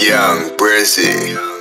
Young Brizzy.